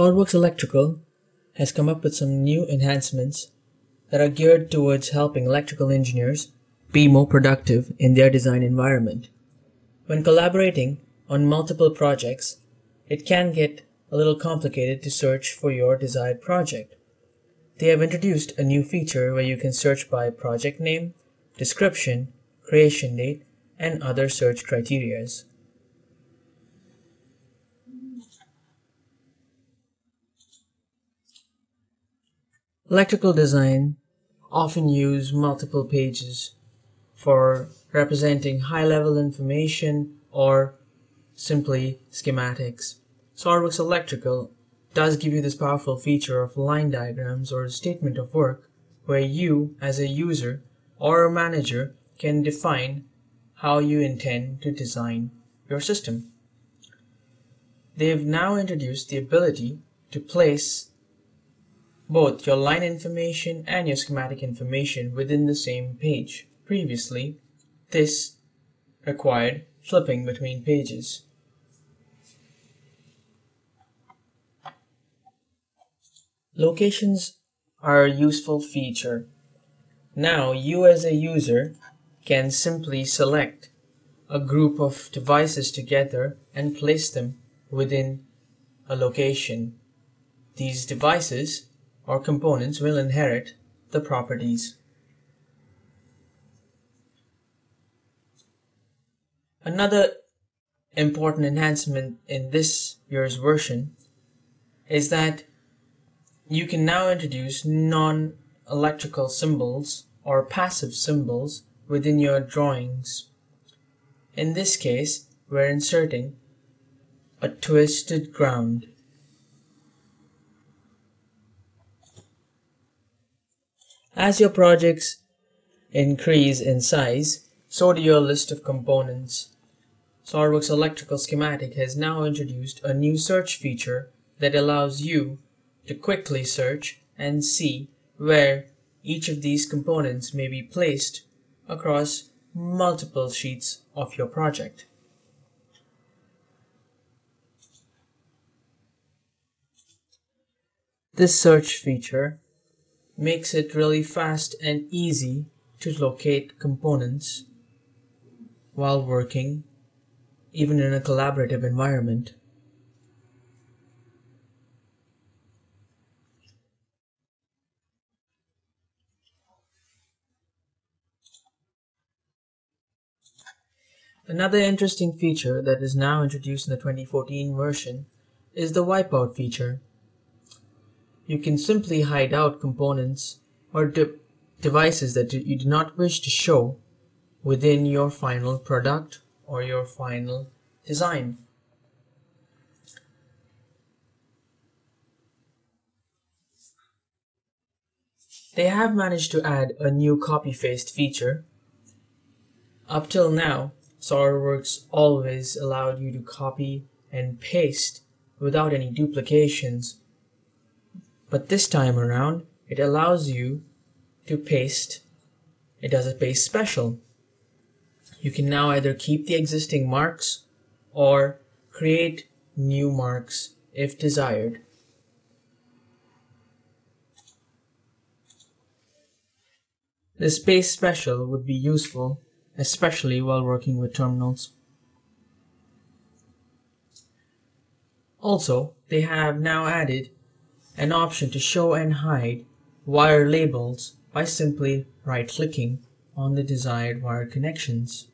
SOLIDWORKS Electrical has come up with some new enhancements that are geared towards helping electrical engineers be more productive in their design environment. When collaborating on multiple projects, it can get a little complicated to search for your desired project. They have introduced a new feature where you can search by project name, description, creation date, and other search criterias. Electrical design often use multiple pages for representing high-level information or simply schematics. SOLIDWORKS Electrical does give you this powerful feature of line diagrams or statement of work where you as a user or a manager can define how you intend to design your system. They have now introduced the ability to place both your line information and your schematic information within the same page. Previously, this required flipping between pages. Locations are a useful feature. Now you as a user can simply select a group of devices together and place them within a location. These devices or components will inherit the properties. Another important enhancement in this year's version is that you can now introduce non-electrical symbols or passive symbols within your drawings. In this case, we're inserting a twisted ground. As your projects increase in size, so do your list of components. SOLIDWORKS Electrical Schematic has now introduced a new search feature that allows you to quickly search and see where each of these components may be placed across multiple sheets of your project. This search feature makes it really fast and easy to locate components while working even in a collaborative environment. Another interesting feature that is now introduced in the 2014 version is the wipeout feature. You can simply hide out components or de devices that you do not wish to show within your final product or your final design. They have managed to add a new copy paste feature. Up till now, SOLIDWORKS always allowed you to copy and paste without any duplications but this time around, it allows you to paste. It does a paste special. You can now either keep the existing marks or create new marks if desired. This paste special would be useful, especially while working with terminals. Also, they have now added an option to show and hide wire labels by simply right-clicking on the desired wire connections.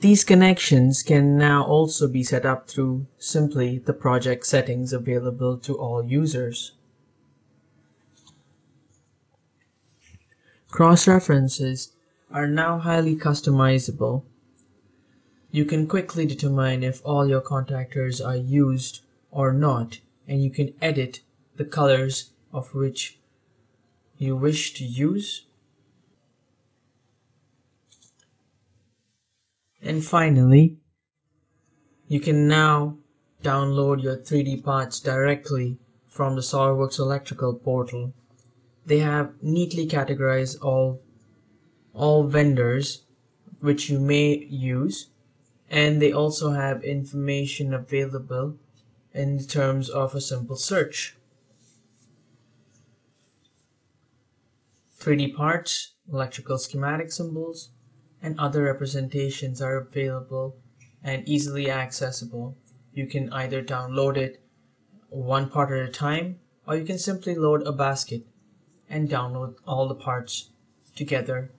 These connections can now also be set up through simply the project settings available to all users. Cross-references are now highly customizable you can quickly determine if all your contactors are used or not and you can edit the colors of which you wish to use. And finally, you can now download your 3D parts directly from the SOLIDWORKS electrical portal. They have neatly categorized all, all vendors which you may use and they also have information available in terms of a simple search. 3D parts, electrical schematic symbols, and other representations are available and easily accessible. You can either download it one part at a time or you can simply load a basket and download all the parts together